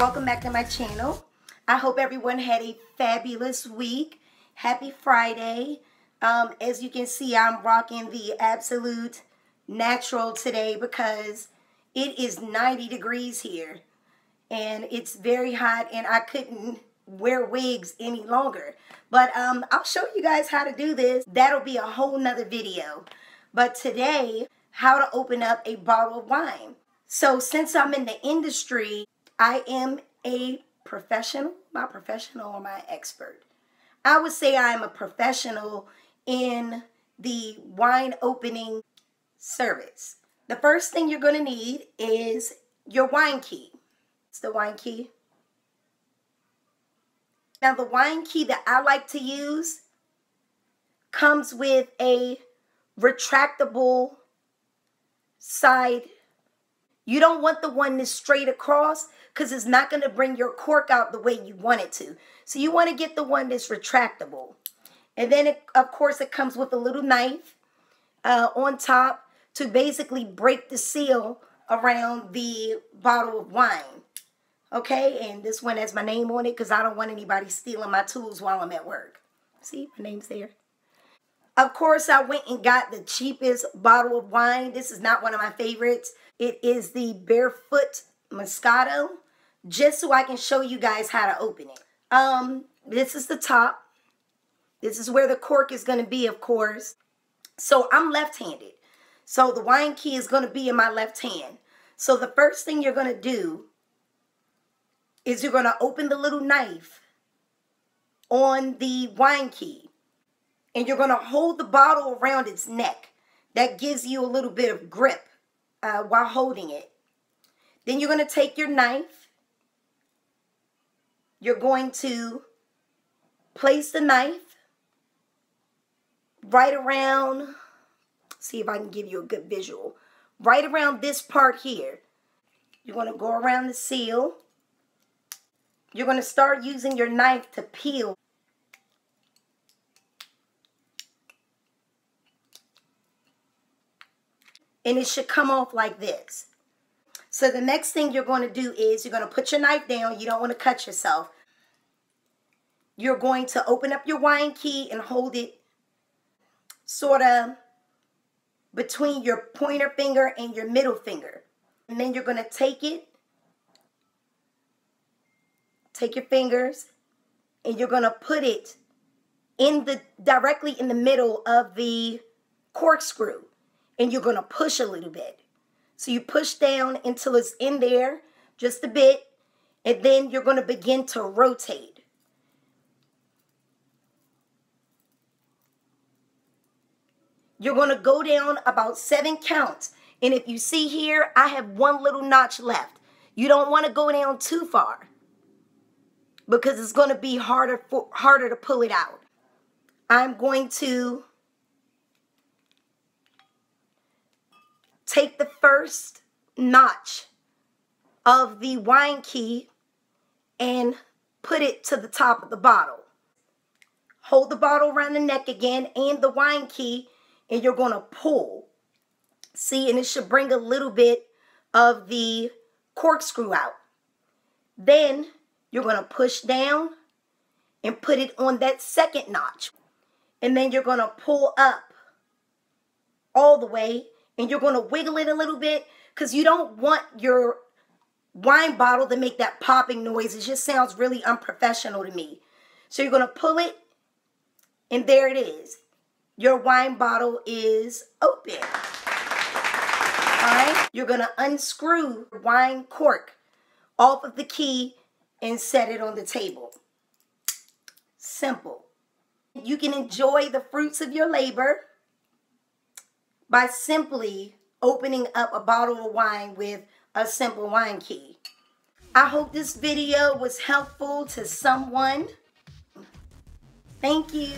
to my channel. I hope everyone had a fabulous week. Happy Friday. Um, as you can see, I'm rocking the Absolute Natural today because it is 90 degrees here. And it's very hot and I couldn't wear wigs any longer. But um, I'll show you guys how to do this. That'll be a whole nother video. But today, how to open up a bottle of wine. So since I'm in the industry, I am a professional, my professional or my expert. I would say I am a professional in the wine opening service. The first thing you're going to need is your wine key. It's the wine key. Now the wine key that I like to use comes with a retractable side you don't want the one that's straight across because it's not going to bring your cork out the way you want it to. So you want to get the one that's retractable. And then, it, of course, it comes with a little knife uh, on top to basically break the seal around the bottle of wine. Okay, and this one has my name on it because I don't want anybody stealing my tools while I'm at work. See, my name's there. Of course, I went and got the cheapest bottle of wine. This is not one of my favorites. It is the Barefoot Moscato, just so I can show you guys how to open it. Um, this is the top. This is where the cork is going to be, of course. So I'm left-handed. So the wine key is going to be in my left hand. So the first thing you're going to do is you're going to open the little knife on the wine key. And you're going to hold the bottle around its neck. That gives you a little bit of grip uh, while holding it. Then you're going to take your knife. You're going to place the knife right around, see if I can give you a good visual, right around this part here. You're going to go around the seal. You're going to start using your knife to peel and it should come off like this. So the next thing you're going to do is you're going to put your knife down. You don't want to cut yourself. You're going to open up your wine key and hold it sort of between your pointer finger and your middle finger. And then you're going to take it, take your fingers, and you're going to put it in the directly in the middle of the corkscrew and you're going to push a little bit. So you push down until it's in there just a bit, and then you're going to begin to rotate. You're going to go down about seven counts. And if you see here, I have one little notch left. You don't want to go down too far because it's going to be harder for, harder to pull it out. I'm going to take the first notch of the wine key and put it to the top of the bottle. Hold the bottle around the neck again and the wine key and you're going to pull. See, and it should bring a little bit of the corkscrew out. Then you're going to push down and put it on that second notch. And then you're going to pull up all the way and you're going to wiggle it a little bit because you don't want your wine bottle to make that popping noise. It just sounds really unprofessional to me. So you're going to pull it, and there it is. Your wine bottle is open. All right? You're going to unscrew wine cork off of the key and set it on the table. Simple. You can enjoy the fruits of your labor by simply opening up a bottle of wine with a simple wine key. I hope this video was helpful to someone. Thank you.